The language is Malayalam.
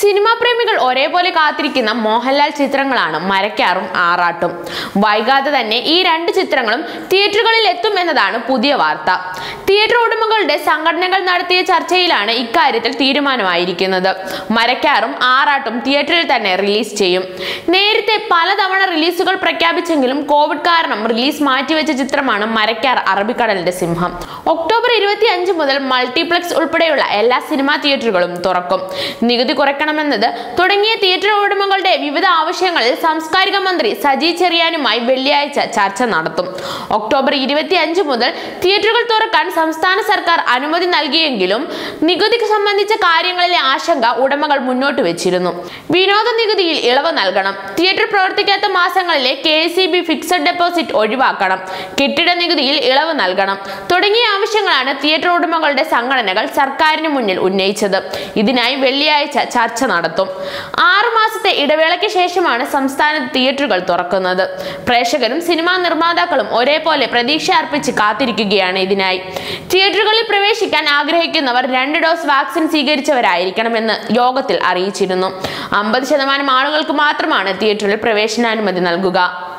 സിനിമാ പ്രേമികൾ ഒരേപോലെ കാത്തിരിക്കുന്ന മോഹൻലാൽ ചിത്രങ്ങളാണ് മരക്കാറും ആറാട്ടും. വൈകാതെ തന്നെ ഈ രണ്ട് ചിത്രങ്ങളും തിയേറ്ററുകളിൽ എത്തും എന്നതാണ് പുതിയ വാർത്ത. തിയേറ്റർ ഉടമകളുടെ സംഘടനകൾ നടത്തിയ ചർച്ചയിലാണ് ഇക്കാര്യത്തിൽ തീരുമാനമായിരിക്കുന്നത്. മരക്കാറും ആറാട്ടും തിയേറ്ററിൽ തന്നെ റിലീസ് ചെയ്യും. നേരത്തെ പലതവണ റിലീസുകൾ പ്രഖ്യാപിച്ചെങ്കിലും കോവിഡ് കാരണം റിലീസ് മാറ്റിവെച്ച ചിത്രമാണ് മരക്കാർ അറബിക്കടലിന്റെ സിംഹം. ഒക്ടോബർ ഇരുപത്തി അഞ്ച് മുതൽ മൾട്ടിപ്ലക്സ് ഉൾപ്പെടെയുള്ള എല്ലാ സിനിമാ തിയേറ്ററുകളും തുറക്കും. നികുതി കുറയ്ക്കണമെന്നത് തുടങ്ങിയ തിയേറ്റർ ഉടമകളുടെ വിവിധ ആവശ്യങ്ങളിൽ സാംസ്കാരിക മന്ത്രി സജി ചെറിയാനുമായി വെള്ളിയാഴ്ച ചർച്ച നടത്തും. ഒക്ടോബർ ഇരുപത്തി അഞ്ച് മുതൽ തിയേറ്ററുകൾ തുറക്കാൻ സംസ്ഥാന സർക്കാർ അനുമതി നൽകിയെങ്കിലും നികുതി സംബന്ധിച്ച കാര്യങ്ങളിലെ ആശങ്ക ഉടമകൾ മുന്നോട്ട് വെച്ചിരുന്നു. വിനോദ നികുതിയിൽ ഇളവ് നൽകണം. തിയേറ്റർ പ്രവർത്തിക്കാത്ത മാസങ്ങളിലെ കെ ഫിക്സഡ് ഡെപ്പോസിറ്റ് ഒഴിവാക്കണം. കെട്ടിട നികുതിയിൽ ഇളവ് നൽകണം. തുടങ്ങിയ ആവശ്യങ്ങളാണ് തിയേറ്റർ ഉടമകളുടെ സംഘടനകൾ സർക്കാരിന് മുന്നിൽ ഉന്നയിച്ചത്. ഇതിനായി വെള്ളിയാഴ്ച ചർച്ച നടത്തും. ആറുമാസത്തെ ഇടവേളയ്ക്ക് ശേഷമാണ് സംസ്ഥാനത്ത് തിയേറ്ററുകൾ തുറക്കുന്നത്. പ്രേക്ഷകരും സിനിമാ നിർമ്മാതാക്കളും ഒരേപോലെ പ്രതീക്ഷ അർപ്പിച്ച് കാത്തിരിക്കുകയാണ് ഇതിനായി. തിയേറ്ററുകളിൽ പ്രവേശിക്കാൻ ആഗ്രഹിക്കുന്നവർ രണ്ട് ഡോസ് വാക്സിൻ സ്വീകരിച്ചവരായിരിക്കണമെന്ന് യോഗത്തിൽ അറിയിച്ചിരുന്നു. അമ്പത് ശതമാനം ആളുകൾക്ക് മാത്രമാണ് തിയേറ്ററിൽ പ്രവേശനാനുമതി നൽകുക.